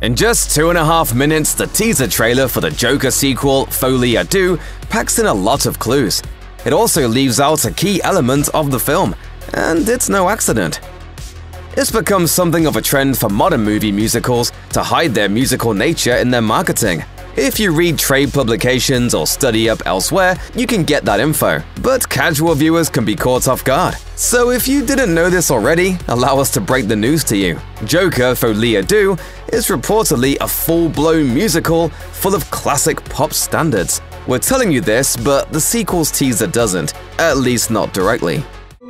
In just two and a half minutes, the teaser trailer for the Joker sequel, Folie à packs in a lot of clues. It also leaves out a key element of the film, and it's no accident. It's become something of a trend for modern movie musicals to hide their musical nature in their marketing. If you read trade publications or study up elsewhere, you can get that info, but casual viewers can be caught off guard. So if you didn't know this already, allow us to break the news to you. Joker Folie à Deux is reportedly a full-blown musical full of classic pop standards. We're telling you this, but the sequel's teaser doesn't, at least not directly.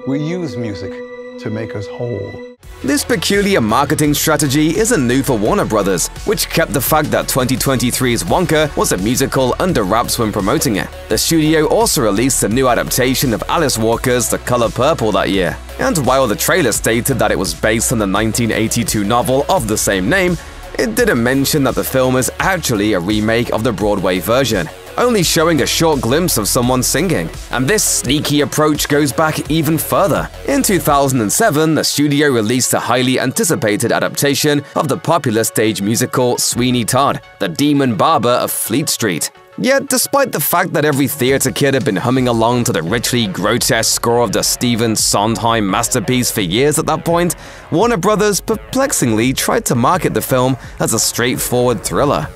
We use music to make us whole. This peculiar marketing strategy isn't new for Warner Brothers, which kept the fact that 2023's Wonka was a musical under wraps when promoting it. The studio also released a new adaptation of Alice Walker's The Color Purple that year. And while the trailer stated that it was based on the 1982 novel of the same name, it didn't mention that the film is actually a remake of the Broadway version only showing a short glimpse of someone singing. And this sneaky approach goes back even further. In 2007, the studio released a highly anticipated adaptation of the popular stage musical Sweeney Todd, the demon barber of Fleet Street. Yet, despite the fact that every theater kid had been humming along to the richly grotesque score of the Stephen Sondheim masterpiece for years at that point, Warner Brothers perplexingly tried to market the film as a straightforward thriller.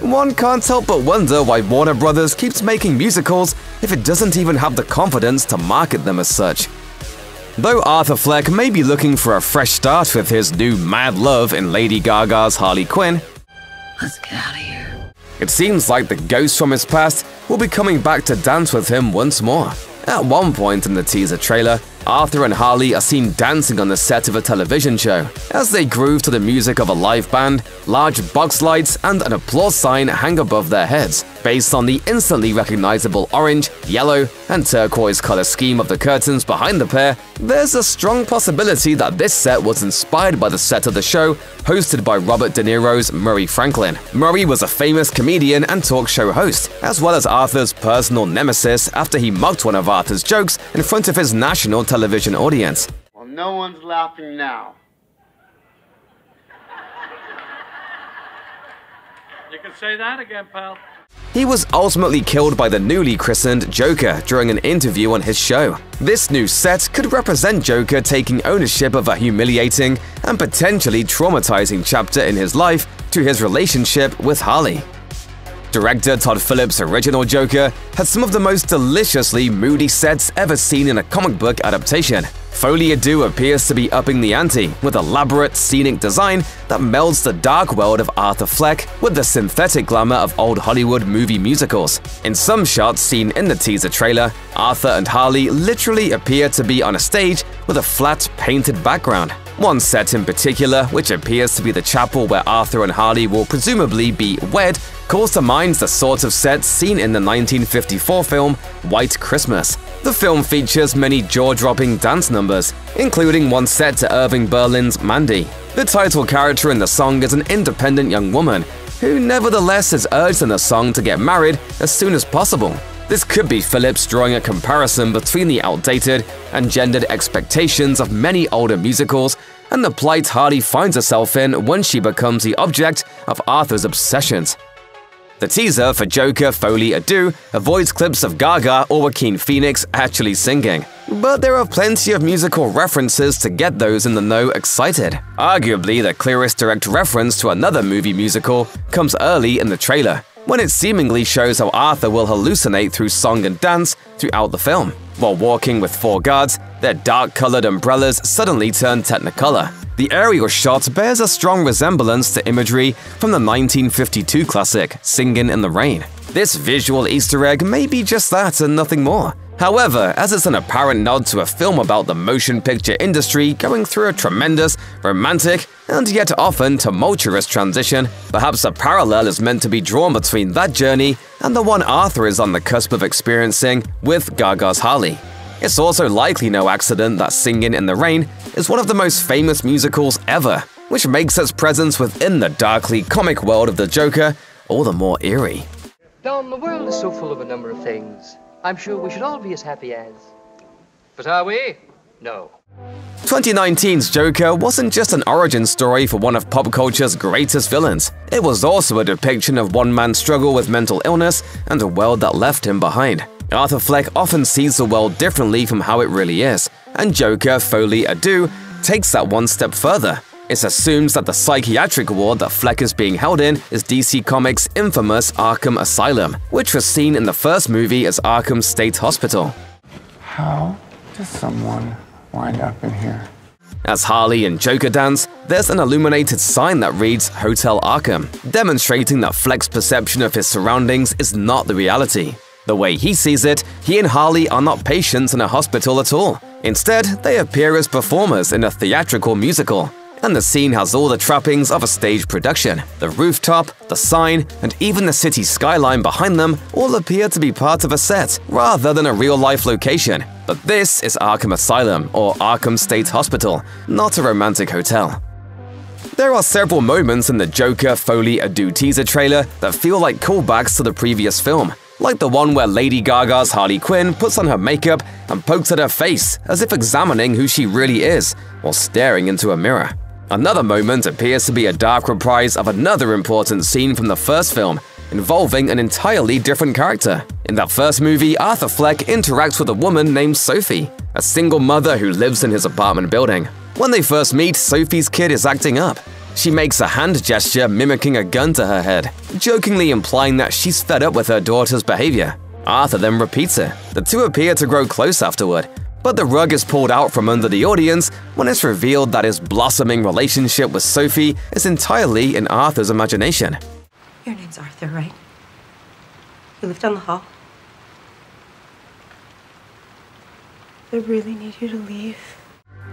One can't help but wonder why Warner Brothers keeps making musicals if it doesn't even have the confidence to market them as such. Though Arthur Fleck may be looking for a fresh start with his new mad love in Lady Gaga's Harley Quinn, let's get out of here. It seems like the ghost from his past will be coming back to dance with him once more. At one point in the teaser trailer, Arthur and Harley are seen dancing on the set of a television show. As they groove to the music of a live band, large box lights and an applause sign hang above their heads. Based on the instantly recognizable orange, yellow, and turquoise color scheme of the curtains behind the pair, there's a strong possibility that this set was inspired by the set of the show hosted by Robert De Niro's Murray Franklin. Murray was a famous comedian and talk show host, as well as Arthur's personal nemesis after he mocked one of Arthur's jokes in front of his national television audience. Well, no one's laughing now. You can say that again, pal. He was ultimately killed by the newly christened Joker during an interview on his show. This new set could represent Joker taking ownership of a humiliating and potentially traumatizing chapter in his life to his relationship with Harley. Director Todd Phillips' original Joker had some of the most deliciously moody sets ever seen in a comic book adaptation. Folie à Deux appears to be upping the ante with elaborate scenic design that melds the dark world of Arthur Fleck with the synthetic glamour of old Hollywood movie musicals. In some shots seen in the teaser trailer, Arthur and Harley literally appear to be on a stage with a flat painted background. One set in particular, which appears to be the chapel where Arthur and Harley will presumably be wed, calls to mind the sort of sets seen in the 1954 film White Christmas. The film features many jaw-dropping dance numbers, including one set to Irving Berlin's Mandy. The title character in the song is an independent young woman, who nevertheless is urged in the song to get married as soon as possible. This could be Phillips drawing a comparison between the outdated and gendered expectations of many older musicals and the plight Harley finds herself in when she becomes the object of Arthur's obsessions. The teaser for Joker Folie à Deux avoids clips of Gaga or Joaquin Phoenix actually singing, but there are plenty of musical references to get those in the know excited. Arguably, the clearest direct reference to another movie musical comes early in the trailer, when it seemingly shows how Arthur will hallucinate through song and dance throughout the film. While walking with four guards, their dark-colored umbrellas suddenly turn technicolor. The aerial shot bears a strong resemblance to imagery from the 1952 classic Singin' in the Rain. This visual Easter egg may be just that and nothing more. However, as it's an apparent nod to a film about the motion picture industry going through a tremendous, romantic, and yet often tumultuous transition, perhaps a parallel is meant to be drawn between that journey and the one Arthur is on the cusp of experiencing with Gaga's Harley. It's also likely no accident that Singin' in the Rain is one of the most famous musicals ever, which makes its presence within the darkly comic world of the Joker all the more eerie. Dom, the world is so full of a number of things. I'm sure we should all be as happy as. But are we? No. 2019's Joker wasn't just an origin story for one of pop culture's greatest villains. It was also a depiction of one man's struggle with mental illness and a world that left him behind. Arthur Fleck often sees the world differently from how it really is, and Joker Folie à Deux takes that one step further. It assumes that the psychiatric ward that Fleck is being held in is DC Comics' infamous Arkham Asylum, which was seen in the first movie as Arkham State Hospital. How does someone wind up in here? As Harley and Joker dance, there's an illuminated sign that reads Hotel Arkham, demonstrating that Fleck's perception of his surroundings is not the reality. The way he sees it, he and Harley are not patients in a hospital at all. Instead, they appear as performers in a theatrical musical. And the scene has all the trappings of a stage production. The rooftop, the sign, and even the city skyline behind them all appear to be part of a set rather than a real-life location. But this is Arkham Asylum, or Arkham State Hospital, not a romantic hotel. There are several moments in the Joker Folie à Deux teaser trailer that feel like callbacks to the previous film, like the one where Lady Gaga's Harley Quinn puts on her makeup and pokes at her face as if examining who she really is, while staring into a mirror. Another moment appears to be a dark reprise of another important scene from the first film, involving an entirely different character. In that first movie, Arthur Fleck interacts with a woman named Sophie, a single mother who lives in his apartment building. When they first meet, Sophie's kid is acting up. She makes a hand gesture mimicking a gun to her head, jokingly implying that she's fed up with her daughter's behavior. Arthur then repeats it. The two appear to grow close afterward, but the rug is pulled out from under the audience when it's revealed that his blossoming relationship with Sophie is entirely in Arthur's imagination. Your name's Arthur, right? You live down the hall? I really need you to leave.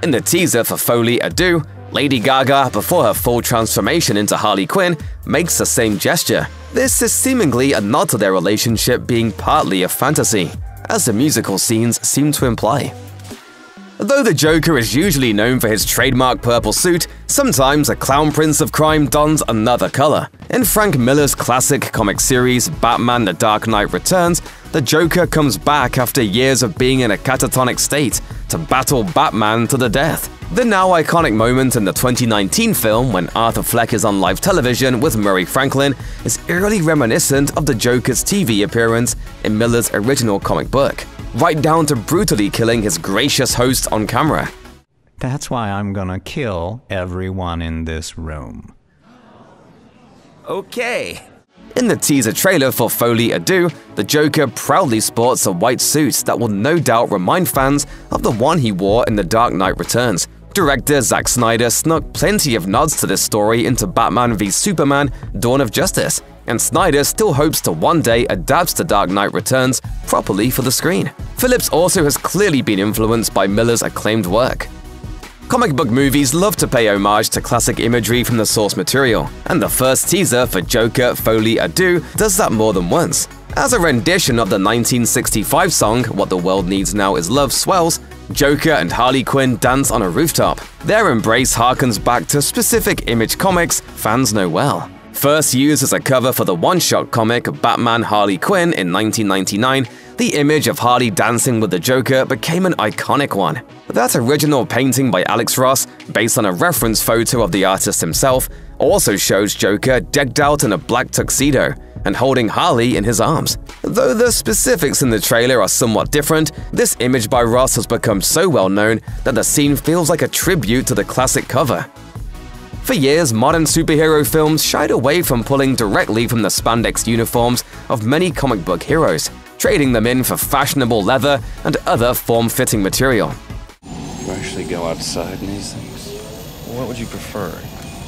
In the teaser for Folie Deux, Lady Gaga, before her full transformation into Harley Quinn, makes the same gesture. This is seemingly a nod to their relationship being partly a fantasy, as the musical scenes seem to imply. Though the Joker is usually known for his trademark purple suit, sometimes a clown prince of crime dons another color. In Frank Miller's classic comic series Batman The Dark Knight Returns, the Joker comes back after years of being in a catatonic state to battle Batman to the death. The now iconic moment in the 2019 film when Arthur Fleck is on live television with Murray Franklin is eerily reminiscent of the Joker's TV appearance in Miller's original comic book right down to brutally killing his gracious host on camera. That's why I'm gonna kill everyone in this room. Okay. In the teaser trailer for à Deux, the Joker proudly sports a white suit that will no doubt remind fans of the one he wore in The Dark Knight Returns. Director Zack Snyder snuck plenty of nods to this story into Batman v Superman Dawn of Justice, and Snyder still hopes to one day adapt The Dark Knight Returns properly for the screen. Phillips also has clearly been influenced by Miller's acclaimed work. Comic book movies love to pay homage to classic imagery from the source material, and the first teaser for Joker à Deux does that more than once. As a rendition of the 1965 song What the World Needs Now Is Love swells, Joker and Harley Quinn dance on a rooftop. Their embrace harkens back to specific image comics fans know well. First used as a cover for the one-shot comic Batman Harley Quinn in 1999, the image of Harley dancing with the Joker became an iconic one. That original painting by Alex Ross, based on a reference photo of the artist himself, also shows Joker decked out in a black tuxedo and holding Harley in his arms. Though the specifics in the trailer are somewhat different, this image by Ross has become so well known that the scene feels like a tribute to the classic cover. For years, modern superhero films shied away from pulling directly from the spandex uniforms of many comic book heroes, trading them in for fashionable leather and other form-fitting material. You actually go outside in these things? What would you prefer?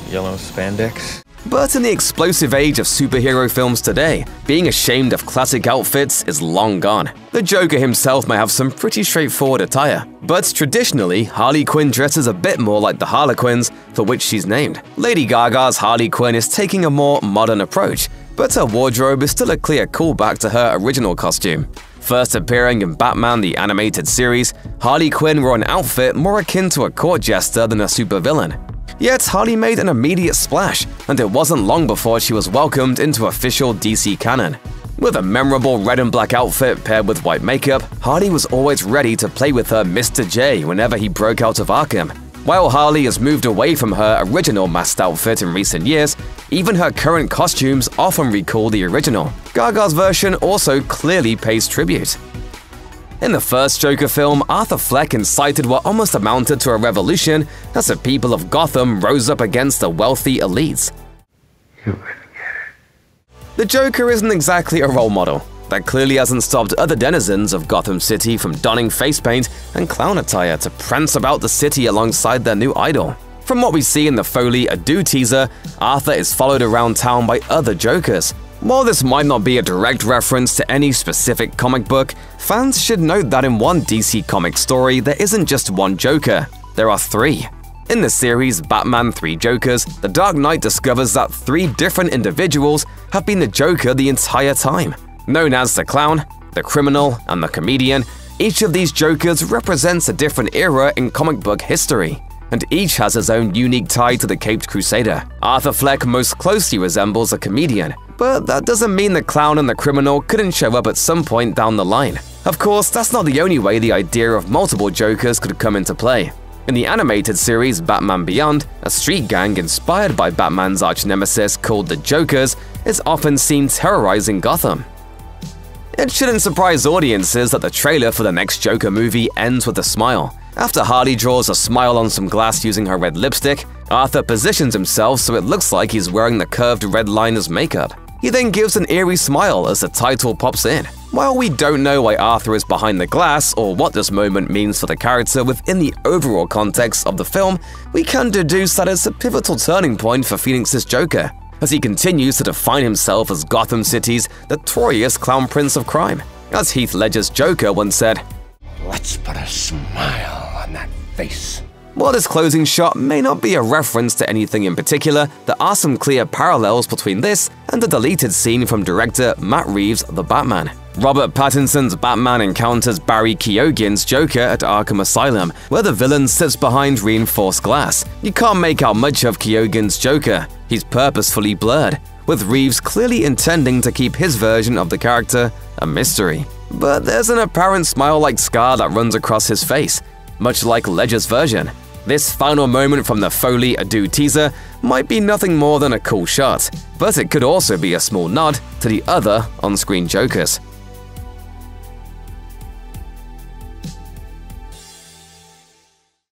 Yellow spandex? But in the explosive age of superhero films today, being ashamed of classic outfits is long gone. The Joker himself may have some pretty straightforward attire, but traditionally, Harley Quinn dresses a bit more like the Harlequins for which she's named. Lady Gaga's Harley Quinn is taking a more modern approach, but her wardrobe is still a clear callback to her original costume. First appearing in Batman the Animated Series, Harley Quinn wore an outfit more akin to a court jester than a supervillain. Yet Harley made an immediate splash, and it wasn't long before she was welcomed into official DC canon. With a memorable red and black outfit paired with white makeup, Harley was always ready to play with her Mr. J whenever he broke out of Arkham. While Harley has moved away from her original masked outfit in recent years, even her current costumes often recall the original. Gaga's version also clearly pays tribute. In the first Joker film, Arthur Fleck incited what almost amounted to a revolution as the people of Gotham rose up against the wealthy elites. The Joker isn't exactly a role model. That clearly hasn't stopped other denizens of Gotham City from donning face paint and clown attire to prance about the city alongside their new idol. From what we see in the Folie à Deux teaser, Arthur is followed around town by other Jokers. While this might not be a direct reference to any specific comic book, fans should note that in one DC comic story there isn't just one Joker, there are three. In the series Batman 3 Jokers, the Dark Knight discovers that three different individuals have been the Joker the entire time. Known as the Clown, the Criminal, and the Comedian, each of these Jokers represents a different era in comic book history, and each has his own unique tie to the Caped Crusader. Arthur Fleck most closely resembles a comedian, but that doesn't mean the Clown and the Criminal couldn't show up at some point down the line. Of course, that's not the only way the idea of multiple Jokers could come into play. In the animated series Batman Beyond, a street gang inspired by Batman's arch nemesis called the Jokers is often seen terrorizing Gotham. It shouldn't surprise audiences that the trailer for the next Joker movie ends with a smile. After Harley draws a smile on some glass using her red lipstick, Arthur positions himself so it looks like he's wearing the curved red liner's makeup. He then gives an eerie smile as the title pops in. While we don't know why Arthur is behind the glass or what this moment means for the character within the overall context of the film, we can deduce that it's a pivotal turning point for Phoenix's Joker as he continues to define himself as Gotham City's notorious clown prince of crime. As Heath Ledger's Joker once said, Let's put a smile on that face. While this closing shot may not be a reference to anything in particular, there are some clear parallels between this and the deleted scene from director Matt Reeves' The Batman. Robert Pattinson's Batman encounters Barry Keoghan's Joker at Arkham Asylum, where the villain sits behind reinforced glass. You can't make out much of Keoghan's Joker, he's purposefully blurred, with Reeves clearly intending to keep his version of the character a mystery. But there's an apparent smile-like scar that runs across his face, much like Ledger's version. This final moment from the Folie à Deux teaser might be nothing more than a cool shot, but it could also be a small nod to the other on-screen Jokers.